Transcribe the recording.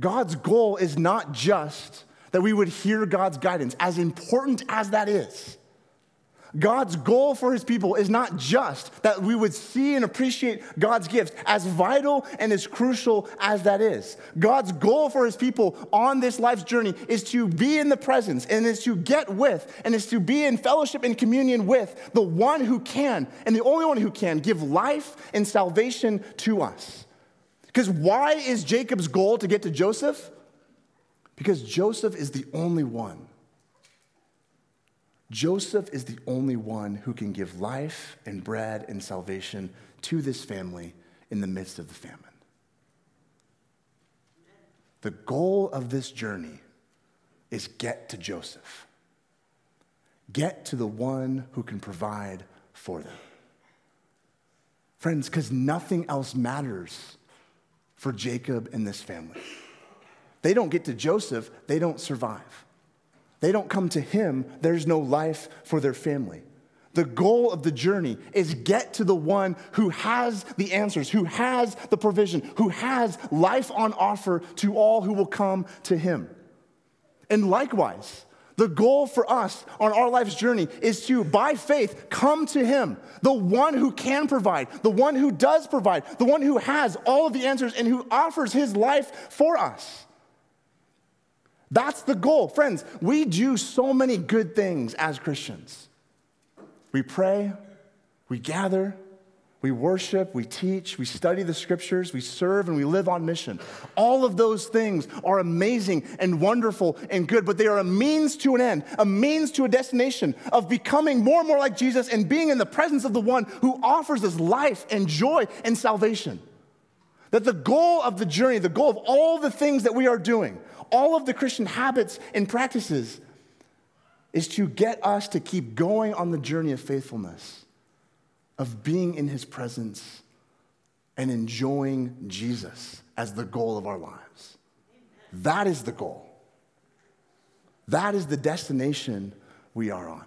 God's goal is not just that we would hear God's guidance, as important as that is. God's goal for his people is not just that we would see and appreciate God's gifts, as vital and as crucial as that is. God's goal for his people on this life's journey is to be in the presence and is to get with and is to be in fellowship and communion with the one who can and the only one who can give life and salvation to us. Because why is Jacob's goal to get to Joseph? Because Joseph is the only one Joseph is the only one who can give life and bread and salvation to this family in the midst of the famine. The goal of this journey is get to Joseph. Get to the one who can provide for them. Friends, because nothing else matters for Jacob and this family. They don't get to Joseph, they don't survive they don't come to him, there's no life for their family. The goal of the journey is get to the one who has the answers, who has the provision, who has life on offer to all who will come to him. And likewise, the goal for us on our life's journey is to, by faith, come to Him, the one who can provide, the one who does provide, the one who has all of the answers and who offers His life for us. That's the goal. Friends, we do so many good things as Christians. We pray, we gather, we worship, we teach, we study the scriptures, we serve, and we live on mission. All of those things are amazing and wonderful and good, but they are a means to an end, a means to a destination of becoming more and more like Jesus and being in the presence of the one who offers us life and joy and salvation. That the goal of the journey, the goal of all the things that we are doing, all of the Christian habits and practices is to get us to keep going on the journey of faithfulness, of being in his presence and enjoying Jesus as the goal of our lives. That is the goal. That is the destination we are on.